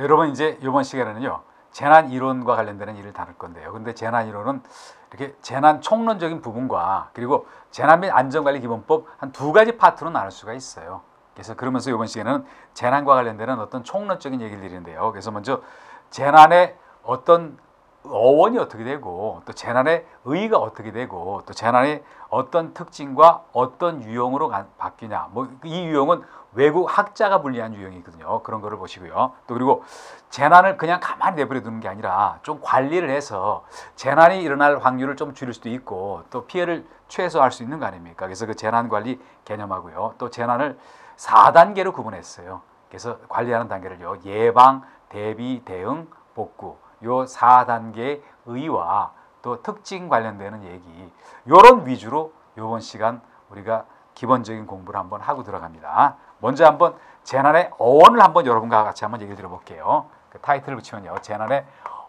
네, 여러분 이제 이번 시간에는요 재난 이론과 관련되는 일을 다룰 건데요. 근데 재난 이론은 이렇게 재난 총론적인 부분과 그리고 재난 및 안전관리 기본법 한 두 가지 파트로 나눌 수가 있어요. 그래서 그러면서 이번 시간에는 재난과 관련되는 어떤 총론적인 얘기를 드리는데요. 그래서 먼저 재난의 어떤 어원이 어떻게 되고 또 재난의 의의가 어떻게 되고 또 재난의 어떤 특징과 어떤 유형으로 가, 바뀌냐. 뭐 이 유형은 외국 학자가 분리한 유형이거든요. 그런 거를 보시고요. 또 그리고 재난을 그냥 가만히 내버려 두는 게 아니라 좀 관리를 해서 재난이 일어날 확률을 좀 줄일 수도 있고 또 피해를 최소화할 수 있는 거 아닙니까? 그래서 그 재난 관리 개념하고요. 또 재난을 4단계로 구분했어요. 그래서 관리하는 단계를요. 예방 대비 대응 복구 요 4단계 의와 또 특징 관련되는 얘기 요런 위주로 요번 시간 우리가 기본적인 공부를 한번 하고 들어갑니다. 먼저 한번 재난의 어원을 한번 여러분과 같이 한번 얘기를 들어볼게요. 그 타이틀을 붙이면요. 재난의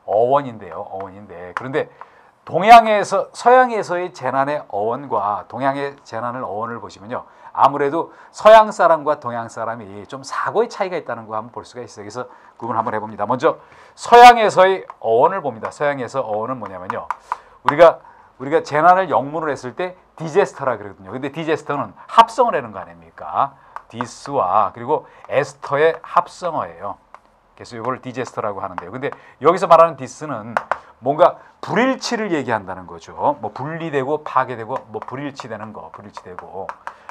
어원인데요. 어원인데 그런데 동양에서 서양에서의 재난의 어원과 동양의 재난을 어원을 보시면요. 아무래도 서양 사람과 동양 사람이 좀 사고의 차이가 있다는 거 한번 볼 수가 있어요. 그래서 구분 한번 해봅니다. 먼저 서양에서의 어원을 봅니다. 서양에서 어원은 뭐냐면요. 우리가 우리가 재난을 영문으로 했을 때 disaster라 그러거든요. 근데 disaster는 합성을 하는 거 아닙니까? dis와 그리고 aster의 합성어예요. 그래서 이걸 disaster라고 하는데요. 근데 여기서 말하는 dis는 뭔가 불일치를 얘기한다는 거죠. 뭐 분리되고 파괴되고 뭐 불일치되는 거, 불일치되고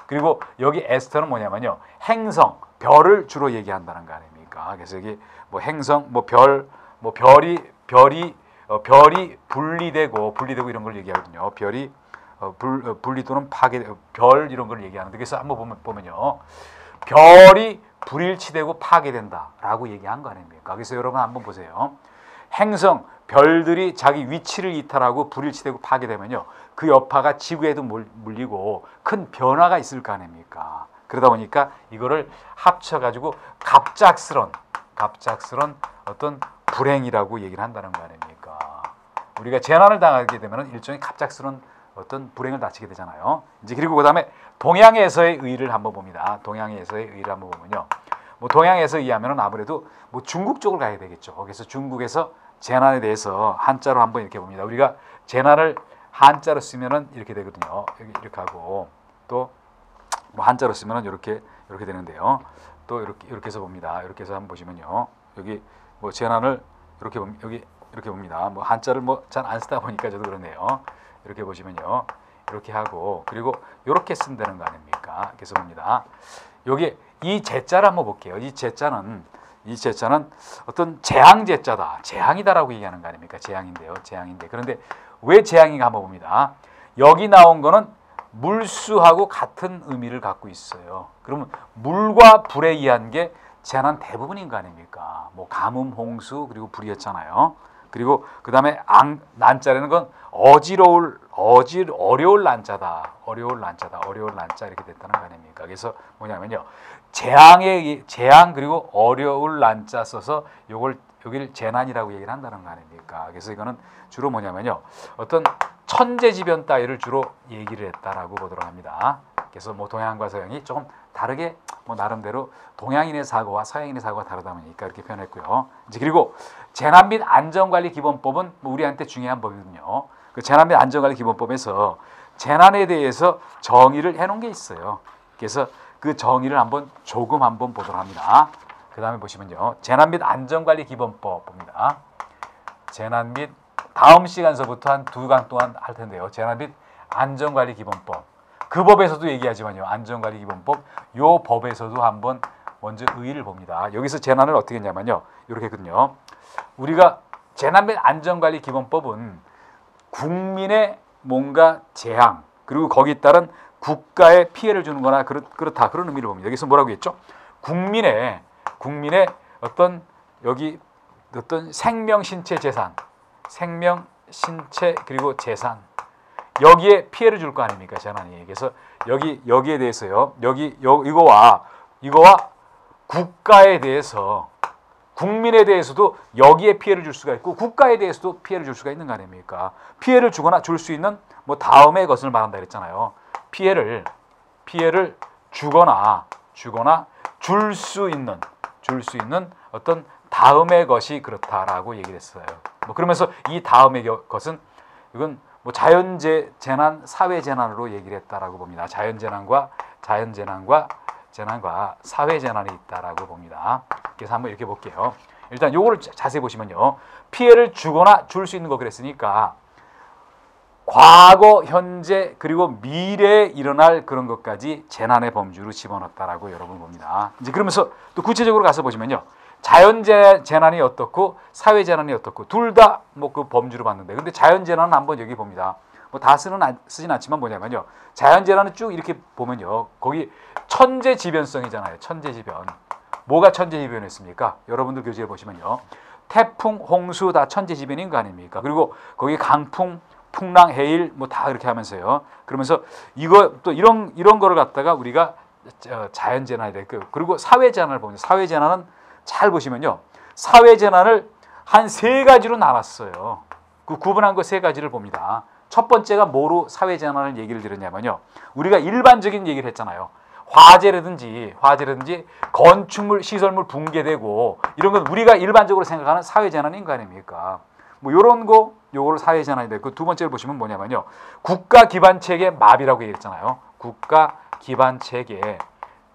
그리고 여기 aster는 뭐냐면요. 행성, 별을 주로 얘기한다는 거 아닙니까? 그래서 여기 뭐 행성, 뭐 별, 뭐 별이 별이 어, 별이 분리되고 분리되고 이런 걸 얘기하거든요. 별이 어, 불, 어, 분리 또는 파괴, 어, 별 이런 걸 얘기하는데 그래서 한번 보면, 보면요. 별이 불일치되고 파괴된다라고 얘기한 거 아닙니까? 그래서 여러분 한번 보세요. 행성, 별들이 자기 위치를 이탈하고 불일치되고 파괴되면요. 그 여파가 지구에도 물리고 큰 변화가 있을 거 아닙니까? 그러다 보니까 이거를 합쳐가지고 갑작스런, 갑작스런 어떤 불행이라고 얘기를 한다는 거 아닙니까? 우리가 재난을 당하게 되면 일종의 갑작스런 어떤 불행을 다치게 되잖아요. 이제 그리고 그다음에 동양에서의 의를 한번 봅니다. 동양에서의 의를 한번 보면요. 뭐 동양에서 의하면 아무래도 뭐 중국 쪽을 가야 되겠죠. 그래서 중국에서 재난에 대해서 한자로 한번 이렇게 봅니다. 우리가 재난을 한자로 쓰면은 이렇게 되거든요. 여기 이렇게 하고 또 뭐 한자로 쓰면은 이렇게 이렇게 되는데요. 또 이렇게 이렇게 해서 봅니다. 이렇게 해서 한번 보시면요. 여기 뭐 재난을 이렇게 여기 이렇게 봅니다. 뭐 한자를 뭐 잘 안 쓰다 보니까 저도 그러네요. 이렇게 보시면요. 이렇게 하고 그리고 이렇게 쓴다는 거 아닙니까? 그래서 봅니다. 여기 이 제자를 한번 볼게요. 이 제자는 이 제자는 어떤 재앙 제자다. 재앙이다라고 얘기하는 거 아닙니까? 재앙인데요. 재앙인데. 그런데 왜 재앙인가 한번 봅니다. 여기 나온 거는 물수하고 같은 의미를 갖고 있어요. 그러면 물과 불에 의한 게 재난 대부분인 거 아닙니까? 뭐 가뭄, 홍수 그리고 불이었잖아요. 그리고 그 다음에 난자라는 건 어지러울 어지 어려울 난자다. 어려울 난자다. 어려울 난자 이렇게 됐다는 거 아닙니까? 그래서 뭐냐면요. 재앙의 재앙 그리고 어려울 난자 써서 요걸 여기를 재난이라고 얘기를 한다는 거 아닙니까? 그래서 이거는 주로 뭐냐면요. 어떤 천재지변 따위를 주로 얘기를 했다라고 보도록 합니다. 그래서 뭐 동양과 서양이 조금 다르게 뭐 나름대로 동양인의 사고와 서양인의 사고가 다르다 보니까 이렇게 표현했고요. 이제 그리고 재난 및 안전관리 기본법은 뭐 우리한테 중요한 법이거든요. 그 재난 및 안전관리 기본법에서 재난에 대해서 정의를 해놓은 게 있어요. 그래서 그 정의를 한번 조금 한번 보도록 합니다. 그 다음에 보시면요. 재난 및 안전관리 기본법 봅니다. 재난 및 다음 시간서부터 한 두 강 동안 할 텐데요. 재난 및 안전관리 기본법. 그 법에서도 얘기하지만요. 안전관리 기본법 요 법에서도 한번 먼저 의의를 봅니다. 여기서 재난을 어떻게 했냐면요. 이렇게 했거든요. 우리가 재난 및 안전관리 기본법은 국민의 뭔가 재앙 그리고 거기에 따른 국가에 피해를 주는 거나 그렇, 그렇다 그런 의미를 봅니다. 여기서 뭐라고 했죠? 국민의 국민의 어떤 여기 어떤 생명 신체 재산 생명 신체 그리고 재산 여기에 피해를 줄 거 아닙니까? 재난이. 그래서 여기 여기에 대해서요. 여기 요, 이거와 이거와 국가에 대해서 국민에 대해서도 여기에 피해를 줄 수가 있고 국가에 대해서도 피해를 줄 수가 있는 거 아닙니까? 피해를 주거나 줄 수 있는 뭐 다음의 것을 말한다 그랬잖아요. 피해를 피해를 주거나 주거나 줄 수 있는 줄 수 있는 어떤 다음의 것이 그렇다라고 얘기를 했어요. 뭐 그러면서 이 다음의 것은 이건 뭐 자연재 재난, 사회 재난으로 얘기를 했다라고 봅니다. 자연 재난과 자연 재난과 재난과 사회 재난이 있다라고 봅니다. 그래서 한번 이렇게 볼게요. 일단 요거를 자세히 보시면요. 피해를 주거나 줄 수 있는 거 그랬으니까 과거, 현재 그리고 미래에 일어날 그런 것까지 재난의 범주로 집어넣었다라고 여러분 봅니다. 이제 그러면서 또 구체적으로 가서 보시면요. 자연 재난이 어떻고 사회 재난이 어떻고 둘 다 뭐 그 범주로 봤는데 근데 자연 재난은 한번 여기 봅니다. 뭐 다 쓰는 쓰진 않지만 뭐냐면요. 자연 재난은 쭉 이렇게 보면요. 거기 천재 지변성이잖아요. 천재 지변. 뭐가 천재 지변이었습니까? 여러분들 교재에 보시면요. 태풍, 홍수 다 천재 지변인 거 아닙니까? 그리고 거기 강풍, 풍랑, 해일 뭐 다 그렇게 하면서요. 그러면서 이거 또 이런 이런 거를 갖다가 우리가 자연 재난이 될 그, 그리고 사회 재난을 보면 사회 재난은 잘 보시면요. 사회 재난을 한 세 가지로 나눴어요. 그 구분한 거 세 가지를 봅니다. 첫 번째가 뭐로 사회 재난을 얘기를 드렸냐면요. 우리가 일반적인 얘기를 했잖아요. 화재라든지 화재라든지 건축물 시설물 붕괴되고 이런 건 우리가 일반적으로 생각하는 사회 재난인 거 아닙니까? 뭐 요런 거 요거를 사회 재난이 되고 두 번째를 보시면 뭐냐면요. 국가 기반 체계 마비라고 얘기했잖아요. 국가 기반 체계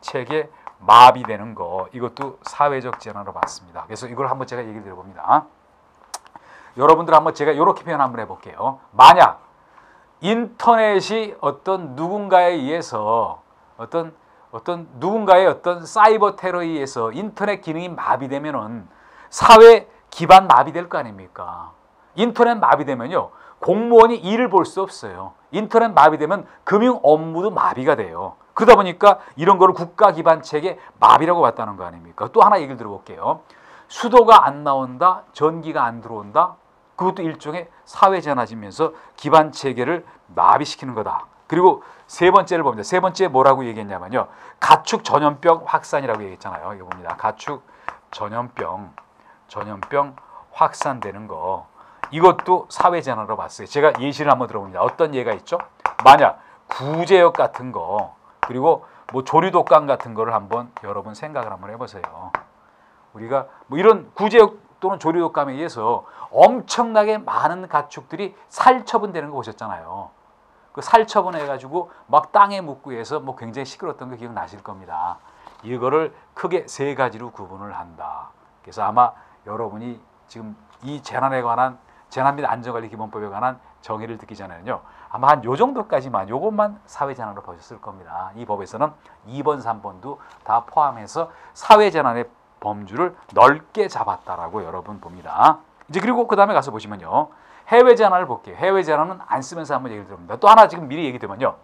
체계 마비되는 거 이것도 사회적 재난으로 봤습니다. 그래서 이걸 한번 제가 얘기를 드려봅니다. 여러분들 한번 제가 이렇게 표현 한번 해볼게요. 만약 인터넷이 어떤 누군가에 의해서 어떤 어떤 누군가의 어떤 사이버 테러에 의해서 인터넷 기능이 마비되면은 사회 기반 마비될 거 아닙니까? 인터넷 마비되면요. 공무원이 일을 볼 수 없어요. 인터넷 마비되면 금융 업무도 마비가 돼요. 그러다 보니까 이런 거를 국가 기반 체계 마비라고 봤다는 거 아닙니까? 또 하나 얘기를 들어볼게요. 수도가 안 나온다, 전기가 안 들어온다. 그것도 일종의 사회 전화지면서 기반 체계를 마비시키는 거다. 그리고 세 번째를 봅니다. 세 번째 뭐라고 얘기했냐면요. 가축 전염병 확산이라고 얘기했잖아요. 이거 봅니다. 가축 전염병, 전염병 확산되는 거. 이것도 사회 재난으로 봤어요. 제가 예시를 한번 들어봅니다. 어떤 예가 있죠? 만약 구제역 같은 거 그리고 뭐 조류독감 같은 거를 한번 여러분 생각을 한번 해보세요. 우리가 뭐 이런 구제역 또는 조류독감에 의해서 엄청나게 많은 가축들이 살처분되는 거 보셨잖아요. 그 살처분 해가지고 막 땅에 묻고 해서 뭐 굉장히 시끄러웠던 거 기억나실 겁니다. 이거를 크게 세 가지로 구분을 한다. 그래서 아마 여러분이 지금 이 재난에 관한 재난 및 안전관리 기본법에 관한 정의를 듣기 전에는요. 아마 한 요 정도까지만 요것만 사회재난으로 보셨을 겁니다. 이 법에서는 2번, 3번도 다 포함해서 사회재난의 범주를 넓게 잡았다라고 여러분 봅니다. 이제 그리고 그 다음에 가서 보시면요. 해외 재난을 볼게요. 해외 재난은 안 쓰면서 한번 얘기를 드립니다. 또 하나 지금 미리 얘기 드리면요.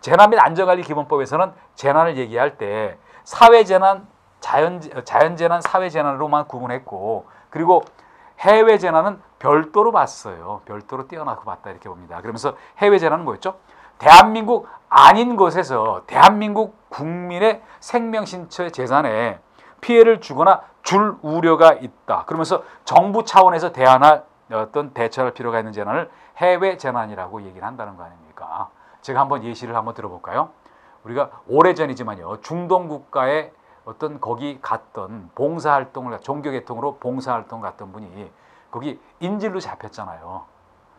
재난 및 안전관리 기본법에서는 재난을 얘기할 때 사회 재난, 자연 자연 재난, 사회 재난으로만 구분했고 그리고 해외 재난은 별도로 봤어요. 별도로 떼어놓고 봤다 이렇게 봅니다. 그러면서 해외 재난은 뭐였죠? 대한민국 아닌 곳에서 대한민국 국민의 생명, 신체, 재산에 피해를 주거나 줄 우려가 있다. 그러면서 정부 차원에서 대안할 어떤 대처할 필요가 있는 재난을 해외 재난이라고 얘기를 한다는 거 아닙니까? 제가 한번 예시를 한번 들어볼까요? 우리가 오래전이지만요. 중동 국가에 어떤 거기 갔던 봉사활동을 종교계통으로 봉사활동 갔던 분이 거기 인질로 잡혔잖아요.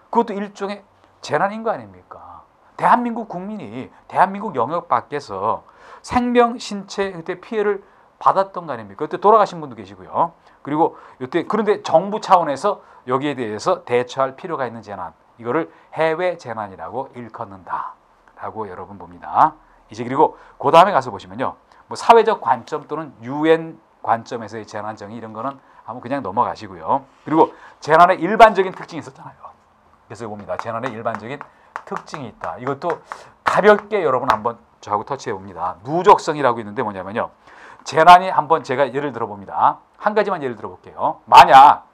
그것도 일종의 재난인 거 아닙니까? 대한민국 국민이 대한민국 영역 밖에서 생명, 신체 그때 피해를 받았던 거 아닙니까? 그때 돌아가신 분도 계시고요. 그리고 이때 그런데 정부 차원에서 여기에 대해서 대처할 필요가 있는 재난 이거를 해외 재난이라고 일컫는다라고 여러분 봅니다. 이제 그리고 그 다음에 가서 보시면요, 뭐 사회적 관점 또는 유엔 관점에서의 재난 정의 이런 거는 한번 그냥 넘어가시고요. 그리고 재난의 일반적인 특징이 있었잖아요. 그래서 봅니다. 재난의 일반적인 특징이 있다. 이것도 가볍게 여러분 한번 저하고 터치해 봅니다. 누적성이라고 있는데 뭐냐면요. 재난이 한번 제가 예를 들어 봅니다. 한 가지만 예를 들어 볼게요. 만약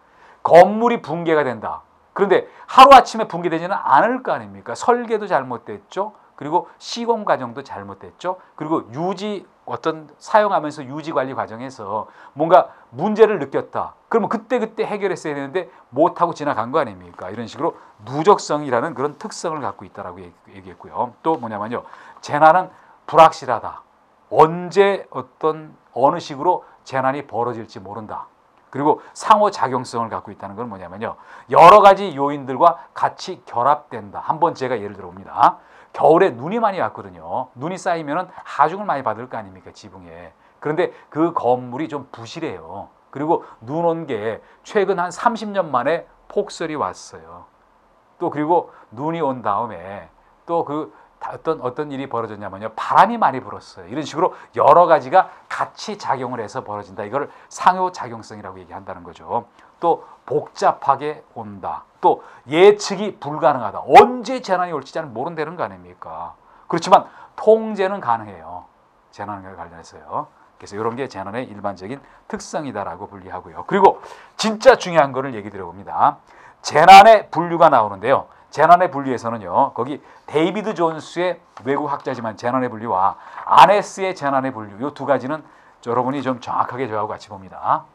건물이 붕괴가 된다. 그런데 하루아침에 붕괴되지는 않을 거 아닙니까? 설계도 잘못됐죠. 그리고 시공 과정도 잘못됐죠. 그리고 유지 어떤 사용하면서 유지 관리 과정에서 뭔가 문제를 느꼈다. 그러면 그때 그때 해결했어야 되는데 못 하고 지나간 거 아닙니까? 이런 식으로 누적성이라는 그런 특성을 갖고 있다라고 얘기했고요. 또 뭐냐면요. 재난은 불확실하다. 언제 어떤 어느 식으로 재난이 벌어질지 모른다. 그리고 상호 작용성을 갖고 있다는 건 뭐냐면요. 여러 가지 요인들과 같이 결합된다. 한번 제가 예를 들어 봅니다. 겨울에 눈이 많이 왔거든요. 눈이 쌓이면은 하중을 많이 받을 거 아닙니까? 지붕에. 그런데 그 건물이 좀 부실해요. 그리고 눈 온 게 최근 한 30년 만에 폭설이 왔어요. 또 그리고 눈이 온 다음에 또 그 어떤 어떤 일이 벌어졌냐면요. 바람이 많이 불었어요. 이런 식으로 여러 가지가 같이 작용을 해서 벌어진다. 이걸 상호 작용성이라고 얘기한다는 거죠. 또 복잡하게 온다. 또 예측이 불가능하다. 언제 재난이 올지 잘 모른다는 거 아닙니까? 그렇지만 통제는 가능해요. 재난과 관련해서요. 그래서 이런 게 재난의 일반적인 특성이다라고 분리하고요. 그리고 진짜 중요한 거를 얘기 드려봅니다. 재난의 분류가 나오는데요. 재난의 분류에서는요. 거기 데이비드 존스의 외국 학자지만 재난의 분류와 아네스의 재난의 분류 이 두 가지는 여러분이 좀 정확하게 저하고 같이 봅니다.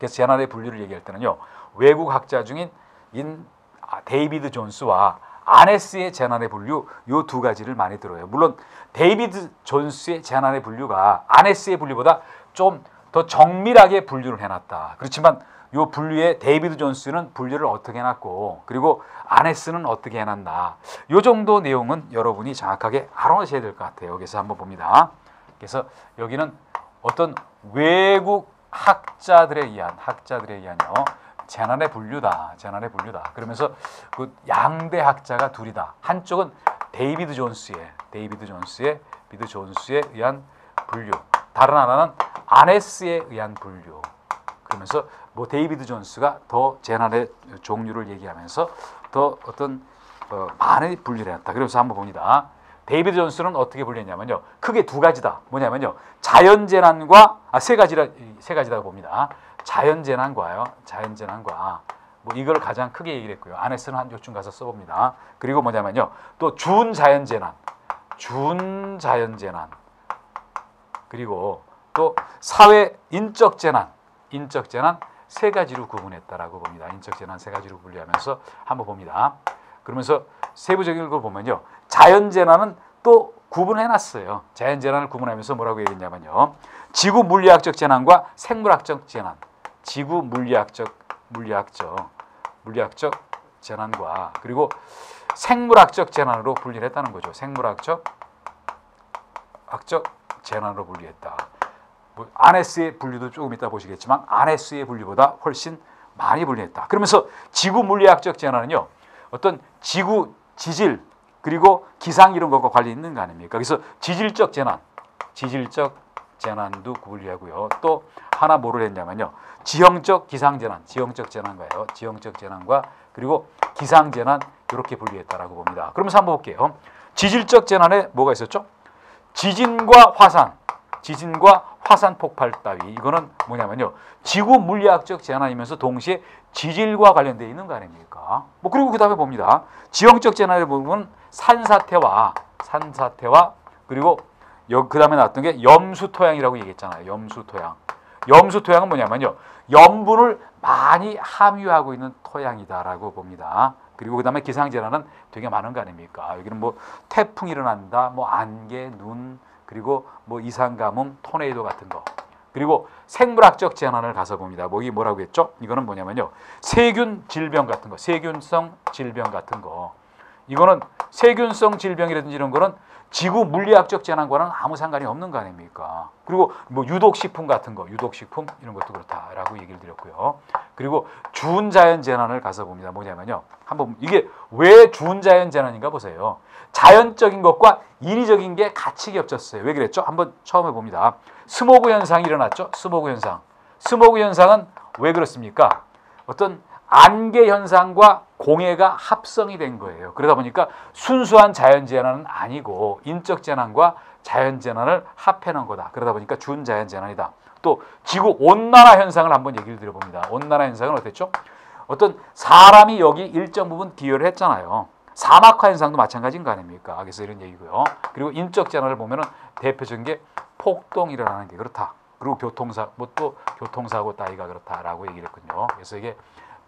그래서 재난의 분류를 얘기할 때는요. 외국 학자 중인 인 아, 데이비드 존스와 아네스의 재난의 분류 이 두 가지를 많이 들어요. 물론 데이비드 존스의 재난의 분류가 아네스의 분류보다 좀 더 정밀하게 분류를 해놨다. 그렇지만 요 분류에 데이비드 존스는 분류를 어떻게 해놨고 그리고 아네스는 어떻게 해놨나 요 정도 내용은 여러분이 정확하게 알아놓으셔야 될 것 같아요. 그래서 한번 봅니다. 그래서 여기는 어떤 외국 학자들에 의한 학자들에 의한요 재난의 분류다. 재난의 분류다. 그러면서 그 양대 학자가 둘이다. 한쪽은 데이비드 존스의 데이비드 존스의 비드 존스에 의한 분류. 다른 하나는 아네스에 의한 분류. 그러면서 뭐 데이비드 존스가 더 재난의 종류를 얘기하면서 더 어떤 어, 많이 분류를 했다. 그래서 한번 봅니다. 데이비드 존스는 어떻게 분류했냐면요. 크게 두 가지다. 뭐냐면요. 자연 재난과 아, 세 가지라 세 가지라고 봅니다. 자연 재난과요. 자연 재난과 뭐 이걸 가장 크게 얘기를 했고요. 아네스는 한 요쯤 가서 써봅니다. 그리고 뭐냐면요. 또 준 자연 재난, 준 자연 재난, 그리고 또 사회 인적 재난, 인적 재난, 세 가지로 구분했다라고 봅니다. 인적 재난 세 가지로 분류하면서 한번 봅니다. 그러면서 세부적인 걸 보면요. 자연 재난은 또 구분해 놨어요. 자연 재난을 구분하면서 뭐라고 얘기했냐면요. 지구 물리학적 재난과 생물학적 재난. 지구 물리학적 물리학적 물리학적 재난과 그리고 생물학적 재난으로 분리를 했다는 거죠. 생물학적 학적 재난으로 분리했다. 뭐 아네스의 분류도 조금 이따 보시겠지만 아네스의 분류보다 훨씬 많이 분류했다. 그러면서 지구 물리학적 재난은요. 어떤 지구 지질 그리고 기상 이런 것과 관련 있는 거 아닙니까? 그래서 지질적 재난, 지질적 재난도 분류하고요. 또 하나 뭐를 했냐면요. 지형적 기상 재난, 지형적 재난과요. 지형적 재난과 그리고 기상 재난 이렇게 분류했다라고 봅니다. 그러면서 한번 볼게요. 지질적 재난에 뭐가 있었죠? 지진과 화산, 지진과 화산 폭발 따위 이거는 뭐냐면요 지구 물리학적 재난이면서 동시에 지질과 관련되어 있는 거 아닙니까? 뭐 그리고 그 다음에 봅니다 지형적 재난을 보면 산사태와 산사태와 그리고 그 다음에 나왔던 게 염수토양이라고 얘기했잖아요 염수토양 염수토양은 뭐냐면요 염분을 많이 함유하고 있는 토양이다라고 봅니다. 그리고 그 다음에 기상재난은 되게 많은 거 아닙니까? 여기는 뭐 태풍이 일어난다, 뭐 안개, 눈, 그리고 뭐 이상 가뭄, 토네이도 같은 거. 그리고 생물학적 재난을 가서 봅니다. 뭐이 뭐라고 했죠? 이거는 뭐냐면요. 세균 질병 같은 거, 세균성 질병 같은 거. 이거는 세균성 질병이라든지 이런 거는 지구 물리학적 재난과는 아무 상관이 없는 거 아닙니까? 그리고 뭐 유독식품 같은 거, 유독식품 이런 것도 그렇다라고 얘기를 드렸고요. 그리고 준자연 재난을 가서 봅니다. 뭐냐면요. 한번 이게 왜 준자연 재난인가 보세요. 자연적인 것과 인위적인 게 같이 겹쳤어요. 왜 그랬죠? 한번 처음에 봅니다. 스모그 현상이 일어났죠. 스모그 현상. 스모그 현상은 왜 그렇습니까? 어떤 안개 현상과 공해가 합성이 된 거예요. 그러다 보니까 순수한 자연 재난은 아니고 인적 재난과 자연 재난을 합해 놓은 거다. 그러다 보니까 준 자연 재난이다. 또 지구 온난화 현상을 한번 얘기를 드려봅니다. 온난화 현상은 어땠죠? 어떤 사람이 여기 일정 부분 기여를 했잖아요. 사막화 현상도 마찬가지인 거 아닙니까? 그래서 이런 얘기고요. 그리고 인적 재난을 보면은 대표적인 게 폭동 일어나는 게 그렇다. 그리고 교통사 뭐 또 교통사고 따위가 그렇다라고 얘기를 했군요. 그래서 이게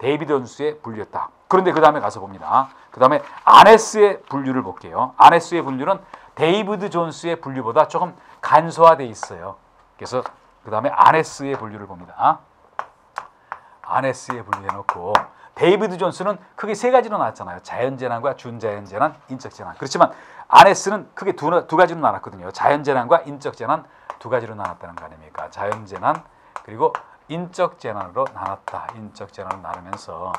데이비드 존스의 분류였다. 그런데 그 다음에 가서 봅니다. 그 다음에 아네스의 분류를 볼게요. 아네스의 분류는 데이비드 존스의 분류보다 조금 간소화돼 있어요. 그래서 그 다음에 아네스의 분류를 봅니다. 아네스의 분류해 놓고 데이비드 존스는 크게 세 가지로 나왔잖아요. 자연재난과 준자연재난, 인적재난. 그렇지만 아네스는 크게 두, 두 가지로 나눴거든요. 자연재난과 인적재난 두 가지로 나눴다는 거 아닙니까? 자연재난 그리고 인적 재난으로 나눴다. 인적 재난을 나누면서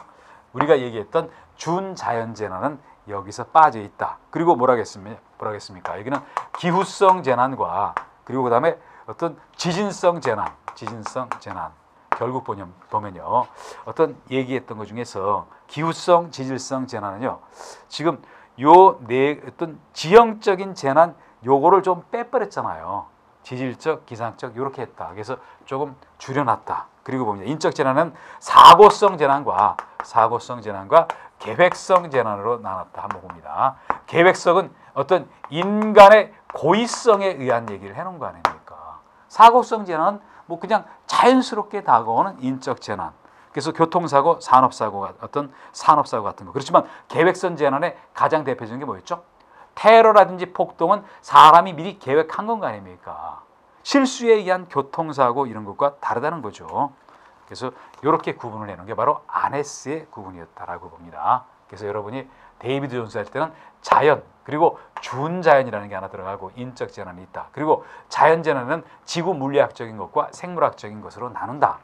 우리가 얘기했던 준자연 재난은 여기서 빠져 있다. 그리고 뭐라겠습니까? 뭐라겠습니까? 여기는 기후성 재난과 그리고 그다음에 어떤 지진성 재난, 지진성 재난. 결국 보면, 보면요. 어떤 얘기했던 것 중에서 기후성, 지질성 재난은요. 지금 요 네 어떤 지형적인 재난 요거를 좀 빼버렸잖아요. 지질적, 기상적 이렇게 했다. 그래서 조금 줄여놨다. 그리고 보면 인적 재난은 사고성 재난과 사고성 재난과 계획성 재난으로 나눴다. 한번 봅니다. 계획성은 어떤 인간의 고의성에 의한 얘기를 해놓은 거 아닙니까? 사고성 재난은 뭐 그냥 자연스럽게 다가오는 인적 재난. 그래서 교통사고, 산업사고 어떤 산업사고 같은 거. 그렇지만 계획성 재난의 가장 대표적인 게 뭐였죠? 테러라든지 폭동은 사람이 미리 계획한 건거 아닙니까? 실수에 의한 교통사고 이런 것과 다르다는 거죠. 그래서 이렇게 구분을 해놓은 게 바로 아네스의 구분이었다라고 봅니다. 그래서 여러분이 데이비드 존스 할 때는 자연 그리고 준자연이라는 게 하나 들어가고 인적 재난이 있다. 그리고 자연 재난은 지구 물리학적인 것과 생물학적인 것으로 나눈다.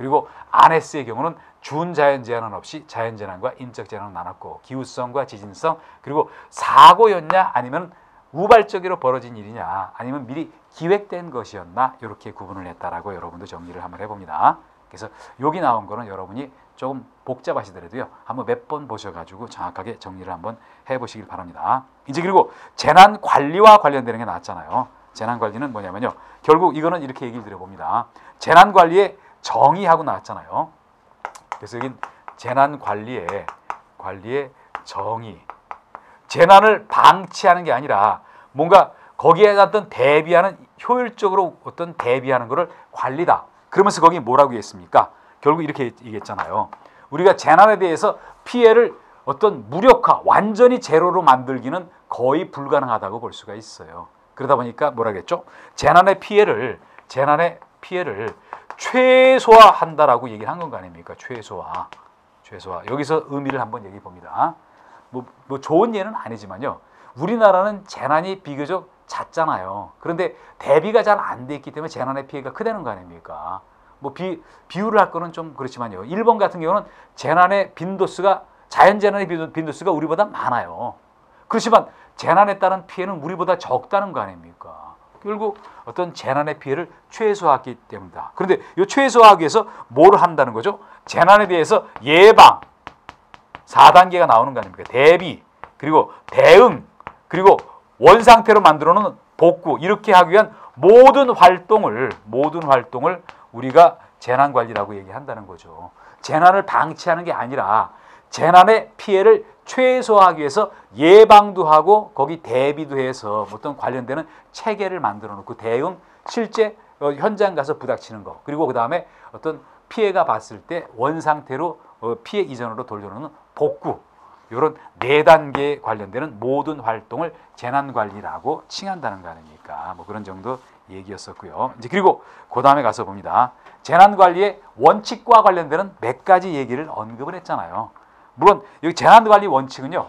그리고 아네스의 경우는 준자연 재난 없이 자연 재난과 인적 재난을 나눴고 기후성과 지진성 그리고 사고였냐 아니면 우발적으로 벌어진 일이냐 아니면 미리 기획된 것이었나 이렇게 구분을 했다라고 여러분도 정리를 한번 해봅니다. 그래서 여기 나온 거는 여러분이 조금 복잡하시더라도요. 한번 몇 번 보셔가지고 정확하게 정리를 한번 해보시길 바랍니다. 이제 그리고 재난 관리와 관련되는 게 나왔잖아요. 재난 관리는 뭐냐면요. 결국 이거는 이렇게 얘기를 드려봅니다. 재난 관리의 정의하고 나왔잖아요. 그래서 여기 재난 관리의 관리의 정의. 재난을 방치하는 게 아니라 뭔가 거기에 어떤 대비하는 효율적으로 어떤 대비하는 것을 관리다. 그러면서 거기 뭐라고 했습니까? 결국 이렇게 얘기했잖아요. 우리가 재난에 대해서 피해를 어떤 무력화, 완전히 제로로 만들기는 거의 불가능하다고 볼 수가 있어요. 그러다 보니까 뭐라겠죠? 재난의 피해를 재난의 피해를 최소화한다라고 얘기를 한건 아닙니까? 최소화. 최소화. 여기서 의미를 한번 얘기해 봅니다. 뭐, 뭐 좋은 예는 아니지만요. 우리나라는 재난이 비교적 잦잖아요. 그런데 대비가 잘 안 돼 있기 때문에 재난의 피해가 크다는 거 아닙니까? 뭐 비, 비유를 할 거는 좀 그렇지만요. 일본 같은 경우는 재난의 빈도수가 자연재난의 빈도수가 우리보다 많아요. 그렇지만 재난에 따른 피해는 우리보다 적다는 거 아닙니까? 결국 어떤 재난의 피해를 최소화하기 때문이다. 그런데 이 최소화하기 위해서 뭘 한다는 거죠? 재난에 대해서 예방 4단계가 나오는 거 아닙니까? 대비 그리고 대응 그리고 원상태로 만들어 놓은 복구 이렇게 하기 위한 모든 활동을 모든 활동을 우리가 재난 관리라고 얘기한다는 거죠. 재난을 방치하는 게 아니라 재난의 피해를 최소화하기 위해서 예방도 하고 거기 대비도 해서 어떤 관련되는 체계를 만들어 놓고 대응 실제 어, 현장 가서 부닥치는 거 그리고 그 다음에 어떤 피해가 봤을 때 원상태로 어, 피해 이전으로 돌려놓는 복구 이런 네 단계에 관련되는 모든 활동을 재난 관리라고 칭한다는 거 아닙니까? 뭐 그런 정도 얘기였었고요. 이제 그리고 그 다음에 가서 봅니다. 재난 관리의 원칙과 관련되는 몇 가지 얘기를 언급을 했잖아요. 물론 여기 재난 관리 원칙은요.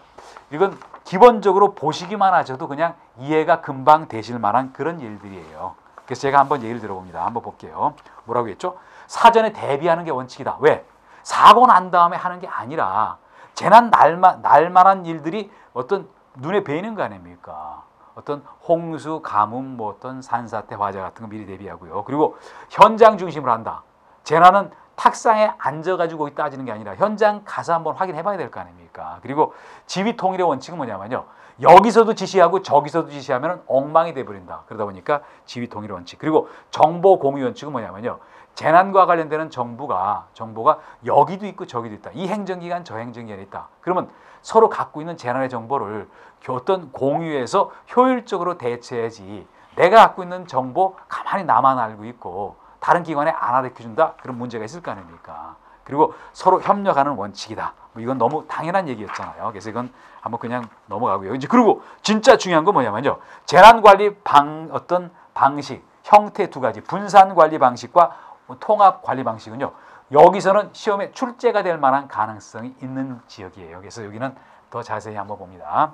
이건 기본적으로 보시기만 하셔도 그냥 이해가 금방 되실 만한 그런 일들이에요. 그래서 제가 한번 예를 들어봅니다. 한번 볼게요. 뭐라고 했죠? 사전에 대비하는 게 원칙이다. 왜? 사고 난 다음에 하는 게 아니라 재난 날만 날만한 일들이 어떤 눈에 보이는 거 아닙니까? 어떤 홍수, 가뭄, 뭐 어떤 산사태, 화재 같은 거 미리 대비하고요. 그리고 현장 중심으로 한다. 재난은 탁상에 앉아가지고 따지는 게 아니라 현장 가서 한번 확인해 봐야 될 거 아닙니까? 그리고 지휘 통일의 원칙은 뭐냐면요. 여기서도 지시하고 저기서도 지시하면 엉망이 돼버린다. 그러다 보니까 지휘 통일의 원칙. 그리고 정보 공유 원칙은 뭐냐면요. 재난과 관련되는 정부가 정보가 여기도 있고 저기도 있다. 이 행정기관 저 행정기관이 있다. 그러면 서로 갖고 있는 재난의 정보를 어떤 공유해서 효율적으로 대처해야지. 내가 갖고 있는 정보 가만히 나만 알고 있고 다른 기관에 안 알려준다. 그런 문제가 있을 거 아닙니까? 그리고 서로 협력하는 원칙이다. 뭐 이건 너무 당연한 얘기였잖아요. 그래서 이건 한번 그냥 넘어가고요. 이제 그리고 진짜 중요한 건 뭐냐면요. 재난 관리 방 어떤 방식 형태 두 가지 분산 관리 방식과 통합 관리 방식은요. 여기서는 시험에 출제가 될 만한 가능성이 있는 지역이에요. 그래서 여기는 더 자세히 한번 봅니다.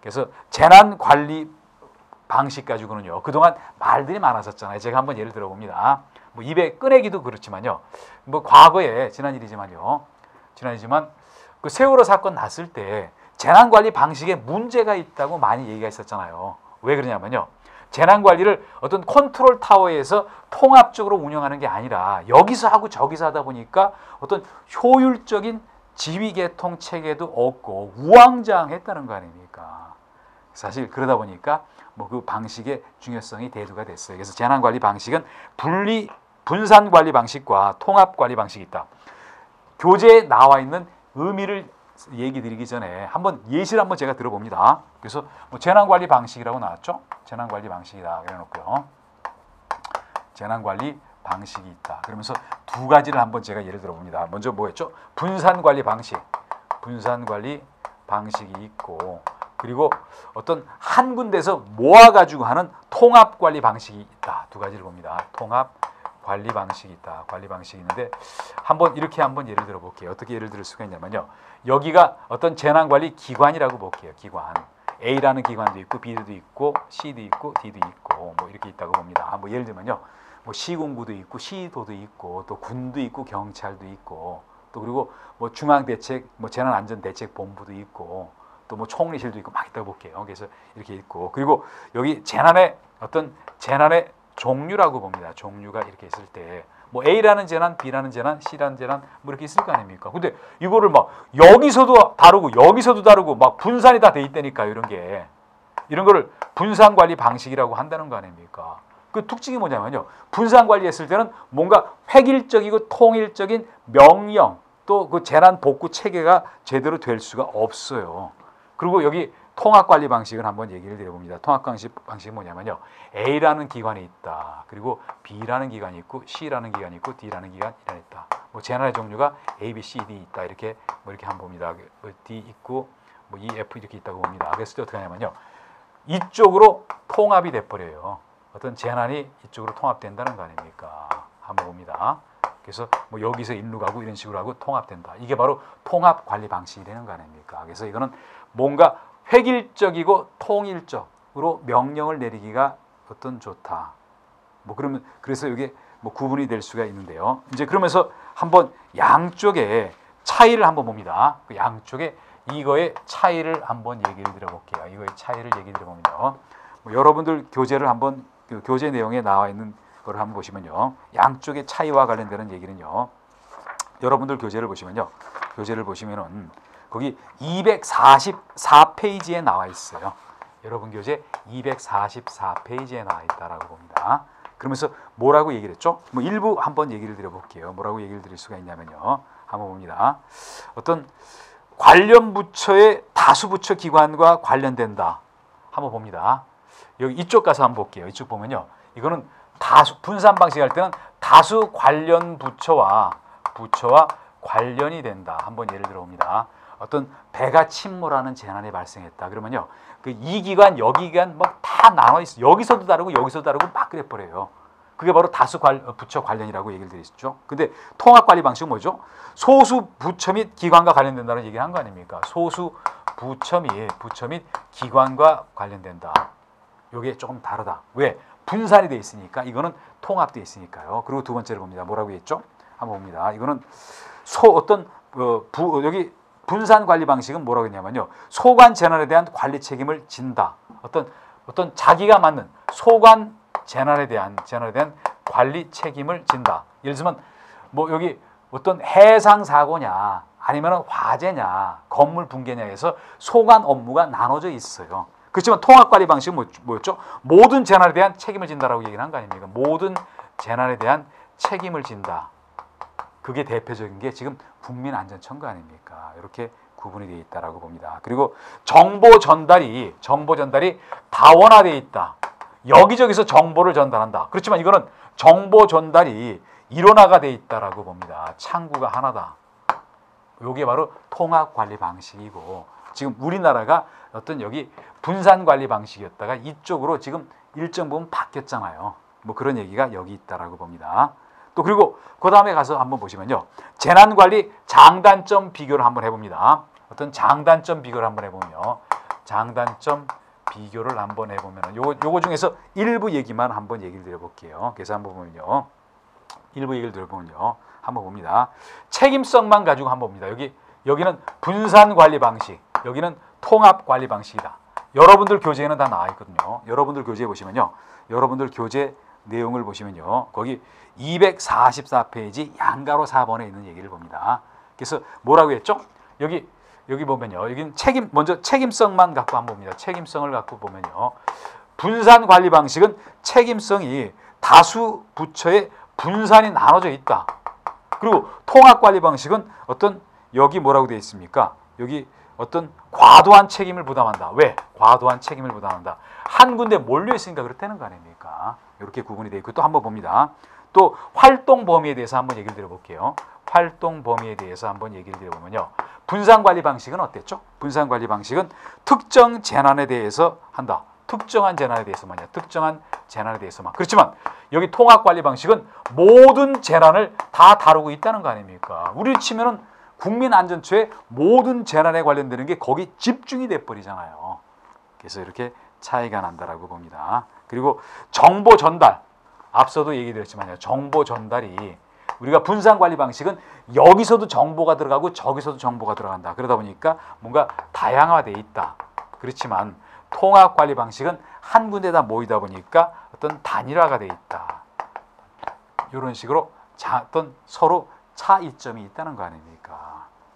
그래서 재난 관리 방식 가지고는요. 그동안 말들이 많았었잖아요. 제가 한번 예를 들어 봅니다. 뭐 입에 꺼내기도 그렇지만요. 뭐 과거에 지난 일이지만요. 지난이지만 그 세월호 사건 났을 때 재난 관리 방식에 문제가 있다고 많이 얘기가 있었잖아요. 왜 그러냐면요. 재난 관리를 어떤 컨트롤 타워에서 통합적으로 운영하는 게 아니라 여기서 하고 저기서 하다 보니까 어떤 효율적인 지휘 계통 체계도 없고 우왕좌왕했다는 거 아닙니까? 사실 그러다 보니까 뭐 그 방식의 중요성이 대두가 됐어요. 그래서 재난 관리 방식은 분리 분산 관리 방식과 통합 관리 방식이 있다. 교재에 나와 있는 의미를 얘기 드리기 전에 한번 예시를 한번 제가 들어봅니다. 그래서 뭐 재난 관리 방식이라고 나왔죠? 재난 관리 방식이다 그래 놓고요. 재난 관리 방식이 있다. 그러면서 두 가지를 한번 제가 예를 들어 봅니다. 먼저 뭐였죠? 분산 관리 방식. 분산 관리 방식이 있고 그리고 어떤 한 군데서 모아 가지고 하는 통합 관리 방식이 있다. 두 가지를 봅니다. 통합 관리 방식이 있다. 관리 방식이 있는데 한번 이렇게 한번 예를 들어 볼게요. 어떻게 예를 들을 수가 있냐면요. 여기가 어떤 재난 관리 기관이라고 볼게요. 기관. A라는 기관도 있고 B도 있고 C도 있고 D도 있고 뭐 이렇게 있다고 봅니다. 뭐 예를 들면요. 뭐 시군구도 있고 시도도 있고 또 군도 있고 경찰도 있고 또 그리고 뭐 중앙대책 뭐 재난안전대책본부도 있고 또 뭐 총리실도 있고 막 있다고 볼게요. 그래서 이렇게 있고 그리고 여기 재난의 어떤 재난의 종류라고 봅니다. 종류가 이렇게 있을 때 뭐 A라는 재난, B라는 재난, C라는 재난 뭐 이렇게 있을 거 아닙니까? 근데 이거를 막 여기서도 다르고 여기서도 다르고 막 분산이 다 돼 있다니까 이런 게 이런 거를 분산 관리 방식이라고 한다는 거 아닙니까? 그 특징이 뭐냐면요. 분산 관리했을 때는 뭔가 획일적이고 통일적인 명령 또 그 재난 복구 체계가 제대로 될 수가 없어요. 그리고 여기 통합 관리 방식을 한번 얘기를 드려봅니다. 통합 방식 방식이 뭐냐면요. A라는 기관이 있다. 그리고 B라는 기관이 있고 C라는 기관이 있고 D라는 기관이 있다. 뭐 재난의 종류가 A, B, C, D 있다. 이렇게 뭐 이렇게 한번 봅니다. 뭐 D 있고 뭐 E, F 이렇게 있다고 봅니다. 때 어떻게 하냐면요. 이쪽으로 통합이 돼 버려요. 어떤 재난이 이쪽으로 통합된다는 거 아닙니까? 한번 봅니다. 그래서 뭐 여기서 일로 가고 이런 식으로 하고 통합된다. 이게 바로 통합 관리 방식이 되는 거 아닙니까? 그래서 이거는 뭔가 획일적이고 통일적으로 명령을 내리기가 어떤 좋다. 뭐 그러면 그래서 이게 뭐 구분이 될 수가 있는데요. 이제 그러면서 한번 양쪽에 차이를 한번 봅니다. 그 양쪽에 이거의 차이를 한번 얘기를 드려볼게요. 이거의 차이를 얘기 드려보면요. 뭐 여러분들 교재를 한번 그 교재 내용에 나와 있는 걸 한번 보시면요. 양쪽의 차이와 관련되는 얘기는요. 여러분들 교재를 보시면요. 교재를 보시면은 거기 244페이지에 나와 있어요. 여러분 교재 244페이지에 나와 있다라고 봅니다. 그러면서 뭐라고 얘기를 했죠? 뭐 일부 한번 얘기를 드려볼게요. 뭐라고 얘기를 드릴 수가 있냐면요. 한번 봅니다. 어떤 관련 부처의 다수 부처 기관과 관련된다. 한번 봅니다. 여기 이쪽 가서 한번 볼게요. 이쪽 보면요. 이거는 다수 분산 방식 할 때는 다수 관련 부처와 부처와 관련이 된다. 한번 예를 들어 봅니다. 어떤 배가 침몰하는 재난이 발생했다. 그러면요. 그 이 기관, 여기 기관 막 다 나눠 있어. 여기서도 다르고 여기서도 다르고 막 그래 버려요. 그게 바로 다수 관, 부처 관련이라고 얘기를 드리죠. 근데 통합 관리 방식은 뭐죠? 소수 부처 및 기관과 관련된다는 얘기를 한 거 아닙니까? 소수 부처 및 부처 및 기관과 관련된다. 요게 조금 다르다. 왜? 분산이 돼 있으니까 이거는 통합돼 있으니까요. 그리고 두 번째를 봅니다. 뭐라고 했죠? 한번 봅니다. 이거는 소 어떤 어, 부, 여기 분산 관리 방식은 뭐라고 했냐면요. 소관 재난에 대한 관리 책임을 진다. 어떤 어떤 자기가 맞는 소관 재난에 대한 재난에 대한 관리 책임을 진다. 예를 들면 뭐 여기 어떤 해상 사고냐 아니면 화재냐 건물 붕괴냐 해서 소관 업무가 나눠져 있어요. 그렇지만 통합 관리 방식은 뭐, 뭐였죠? 모든 재난에 대한 책임을 진다라고 얘기를 한 거 아닙니까? 모든 재난에 대한 책임을 진다. 그게 대표적인 게 지금 국민안전청구 아닙니까? 이렇게 구분이 되어 있다라고 봅니다. 그리고 정보 전달이 정보 전달이 다원화되어 있다. 여기저기서 정보를 전달한다. 그렇지만 이거는 정보 전달이 일원화가 되어 있다라고 봅니다. 창구가 하나다. 이게 바로 통합 관리 방식이고 지금 우리나라가 어떤 여기 분산 관리 방식이었다가 이쪽으로 지금 일정 부분 바뀌었잖아요. 뭐 그런 얘기가 여기 있다라고 봅니다. 또 그리고 그 다음에 가서 한번 보시면요. 재난관리 장단점 비교를 한번 해봅니다. 어떤 장단점 비교를 한번 해보면요. 장단점 비교를 한번 해보면 요거, 요거 중에서 일부 얘기만 한번 얘기를 드려볼게요. 그래서 한번 보면요. 일부 얘기를 들어보면요. 한번 봅니다. 책임성만 가지고 한번 봅니다. 여기 여기는 분산 관리 방식, 여기는 통합 관리 방식이다. 여러분들 교재에는 다 나와 있거든요. 여러분들 교재 보시면요. 여러분들 교재 내용을 보시면요. 거기 244페이지 양가로 4번에 있는 얘기를 봅니다. 그래서 뭐라고 했죠? 여기 여기 보면요. 여기는 책임 먼저 책임성만 갖고 한번 봅니다. 책임성을 갖고 보면요. 분산 관리 방식은 책임성이 다수 부처의 분산이 나눠져 있다. 그리고 통합 관리 방식은 어떤 여기 뭐라고 되어 있습니까? 여기 어떤 과도한 책임을 부담한다. 왜? 과도한 책임을 부담한다. 한 군데 몰려 있으니까 그렇다는 거 아닙니까? 이렇게 구분이 되어 있고 또 한번 봅니다. 또 활동 범위에 대해서 한번 얘기를 드려볼게요. 활동 범위에 대해서 한번 얘기를 드려보면요. 분산 관리 방식은 어땠죠? 분산 관리 방식은 특정 재난에 대해서 한다. 특정한 재난에 대해서만요. 특정한 재난에 대해서만. 그렇지만 여기 통합 관리 방식은 모든 재난을 다 다루고 있다는 거 아닙니까? 우리 치면은 국민 안전처의 모든 재난에 관련되는 게 거기 집중이 돼 버리잖아요. 그래서 이렇게 차이가 난다라고 봅니다. 그리고 정보 전달 앞서도 얘기 드렸지만요. 정보 전달이 우리가 분산 관리 방식은 여기서도 정보가 들어가고 저기서도 정보가 들어간다. 그러다 보니까 뭔가 다양화돼 있다. 그렇지만 통합 관리 방식은 한 군데다 모이다 보니까 어떤 단일화가 돼 있다. 이런 식으로 어떤 서로 차이점이 있다는 거 아닙니까?